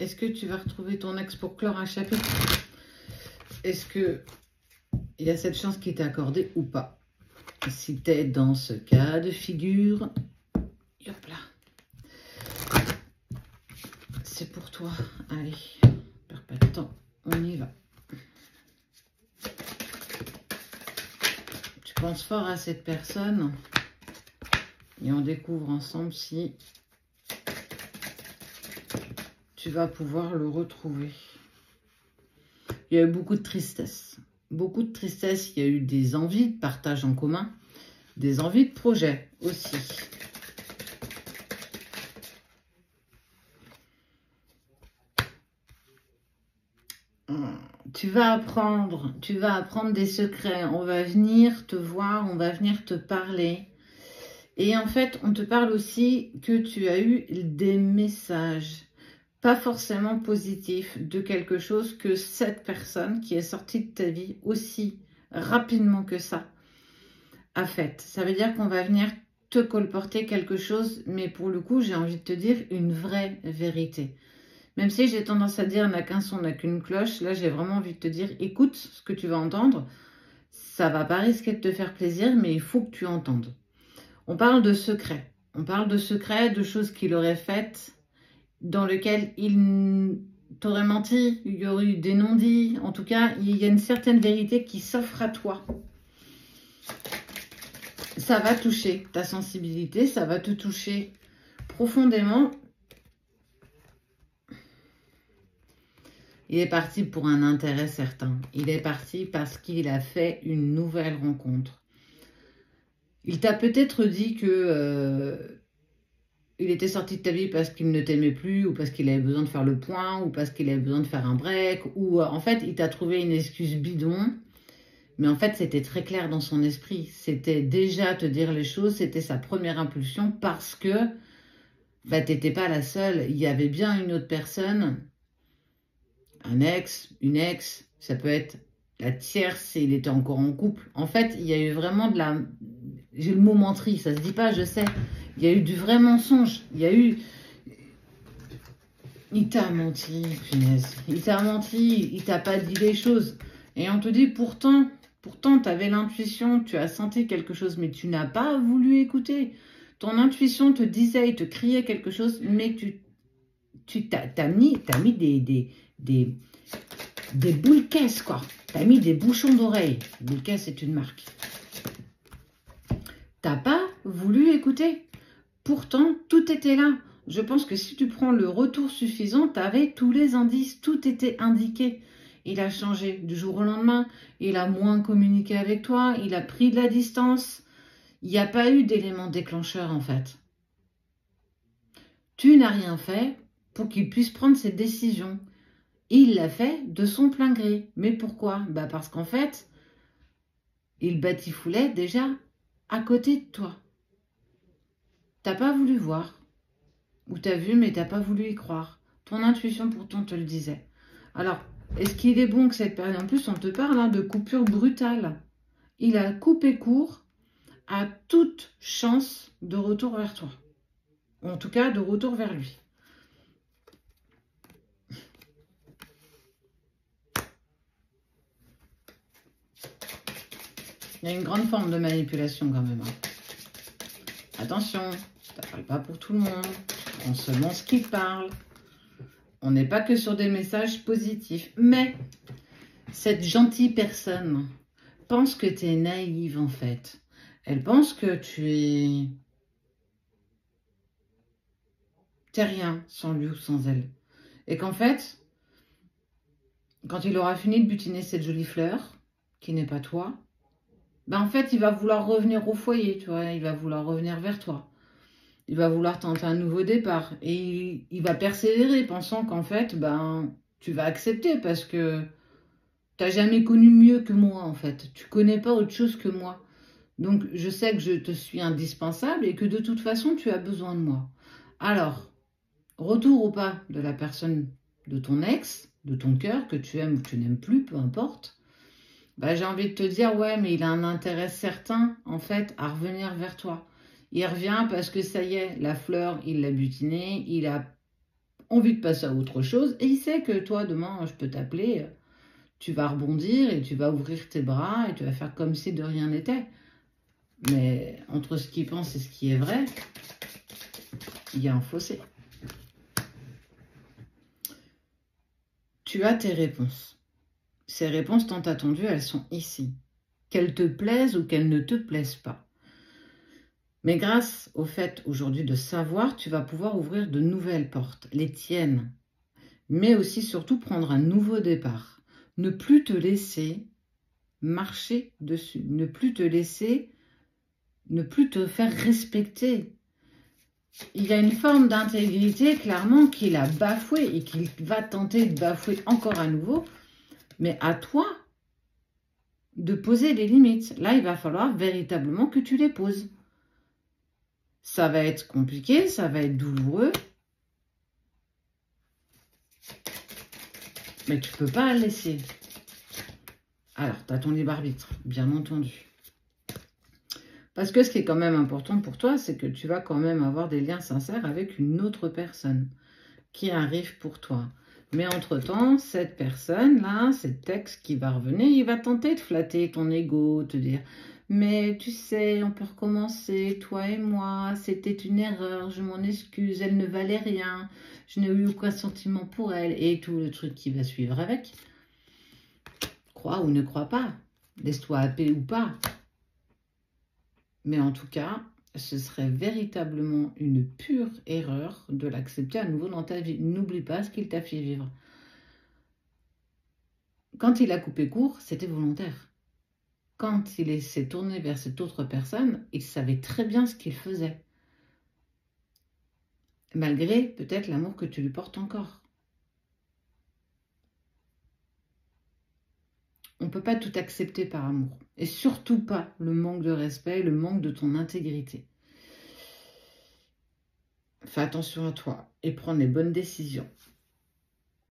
Est-ce que tu vas retrouver ton ex pour clore un chapitre? Est-ce que il y a cette chance qui t'est accordée ou pas? Si tu es dans ce cas de figure, hop là. C'est pour toi. Allez, perds pas de temps. On y va. Tu penses fort à cette personne et on découvre ensemble si tu vas pouvoir le retrouver. Il y a eu beaucoup de tristesse. Beaucoup de tristesse. Il y a eu des envies de partage en commun. Des envies de projet aussi. Tu vas apprendre, tu vas apprendre des secrets. On va venir te voir, on va venir te parler. Et en fait, on te parle aussi que tu as eu des messages pas forcément positif de quelque chose que cette personne qui est sortie de ta vie aussi rapidement que ça a fait. Ça veut dire qu'on va venir te colporter quelque chose, mais pour le coup, j'ai envie de te dire une vraie vérité. Même si j'ai tendance à dire n'a qu'un son, n'a qu'une cloche, là j'ai vraiment envie de te dire écoute ce que tu vas entendre. Ça va pas risquer de te faire plaisir, mais il faut que tu entendes. On parle de secrets. On parle de secrets, de choses qu'il aurait faites dans lequel il t'aurait menti, il y aurait eu des non-dits. En tout cas, il y a une certaine vérité qui s'offre à toi. Ça va toucher ta sensibilité, ça va te toucher profondément. Il est parti pour un intérêt certain. Il est parti parce qu'il a fait une nouvelle rencontre. Il t'a peut-être dit que euh, il était sorti de ta vie parce qu'il ne t'aimait plus ou parce qu'il avait besoin de faire le point ou parce qu'il avait besoin de faire un break ou euh, en fait il t'a trouvé une excuse bidon. Mais en fait c'était très clair dans son esprit. C'était déjà te dire les choses c'était sa première impulsion parce que bah t'étais pas la seule. Il y avait bien une autre personne un ex une ex ça peut être la tierce il était encore en couple. En fait il y a eu vraiment de la j'ai le mot menterie ça se dit pas je sais il y a eu du vrai mensonge. Il y a eu... Il t'a menti, punaise. Il t'a menti, il t'a pas dit les choses. Et on te dit pourtant, pourtant tu avais l'intuition, tu as senti quelque chose, mais tu n'as pas voulu écouter. Ton intuition te disait, il te criait quelque chose, mais tu tu t'as mis, mis des, des, des, boules caisses, quoi. Tu mis des bouchons d'oreilles. Boule caisse, c'est une marque. T'as pas voulu écouter. Pourtant, tout était là. Je pense que si tu prends le retour suffisant, tu avais tous les indices, tout était indiqué. Il a changé du jour au lendemain, il a moins communiqué avec toi, il a pris de la distance. Il n'y a pas eu d'élément déclencheur en fait. Tu n'as rien fait pour qu'il puisse prendre cette décision. Il l'a fait de son plein gré. Mais pourquoi? Bah Parce qu'en fait, il batifoulait déjà à côté de toi. T'as pas voulu voir. Ou t'as vu, mais t'as pas voulu y croire. Ton intuition pourtant te le disait. Alors, est-ce qu'il est bon que cette période... En plus, on te parle hein, de coupure brutale. Il a coupé court à toute chance de retour vers toi. En tout cas, de retour vers lui. Il y a une grande forme de manipulation quand même. Hein. Attention, ça parle pas pour tout le monde. On seulement ce qui parle. On n'est pas que sur des messages positifs. Mais cette gentille personne pense que tu es naïve en fait. Elle pense que tu es... T'es rien sans lui ou sans elle. Et qu'en fait, quand il aura fini de butiner cette jolie fleur, qui n'est pas toi, ben en fait, il va vouloir revenir au foyer, tu il va vouloir revenir vers toi il va vouloir tenter un nouveau départ. Et il, va persévérer, pensant qu'en fait, ben, tu vas accepter parce que tu n'as jamais connu mieux que moi, en fait. Tu connais pas autre chose que moi. Donc, je sais que je te suis indispensable et que de toute façon, tu as besoin de moi. Alors, retour ou pas de la personne de ton ex, de ton cœur, que tu aimes ou que tu n'aimes plus, peu importe. Ben, j'ai envie de te dire, ouais, mais il a un intérêt certain, en fait, à revenir vers toi. Il revient parce que ça y est, la fleur, il l'a butinée, il a envie de passer à autre chose. Et il sait que toi, demain, je peux t'appeler, tu vas rebondir et tu vas ouvrir tes bras et tu vas faire comme si de rien n'était. Mais entre ce qu'il pense et ce qui est vrai, il y a un fossé. Tu as tes réponses. Ces réponses tant attendues, elles sont ici. Qu'elles te plaisent ou qu'elles ne te plaisent pas. Mais grâce au fait aujourd'hui de savoir, tu vas pouvoir ouvrir de nouvelles portes, les tiennes. Mais aussi surtout prendre un nouveau départ. Ne plus te laisser marcher dessus. Ne plus te laisser, ne plus te faire respecter. Il y a une forme d'intégrité clairement qu'il a bafoué et qu'il va tenter de bafouer encore à nouveau. Mais à toi de poser les limites. Là, il va falloir véritablement que tu les poses. Ça va être compliqué, ça va être douloureux. Mais tu peux pas laisser. Alors, tu as ton libre arbitre, bien entendu. Parce que ce qui est quand même important pour toi, c'est que tu vas quand même avoir des liens sincères avec une autre personne qui arrive pour toi. Mais entre-temps, cette personne-là, cet ex qui va revenir, il va tenter de flatter ton ego, te dire mais tu sais, on peut recommencer, toi et moi, c'était une erreur, je m'en excuse, elle ne valait rien, je n'ai eu aucun sentiment pour elle, et tout le truc qui va suivre avec. Crois ou ne crois pas, laisse-toi happer ou pas. Mais en tout cas, ce serait véritablement une pure erreur de l'accepter à nouveau dans ta vie. N'oublie pas ce qu'il t'a fait vivre. Quand il a coupé court, c'était volontaire quand il s'est tourné vers cette autre personne, il savait très bien ce qu'il faisait. Malgré peut-être l'amour que tu lui portes encore. On ne peut pas tout accepter par amour. Et surtout pas le manque de respect, le manque de ton intégrité. Fais attention à toi et prends les bonnes décisions.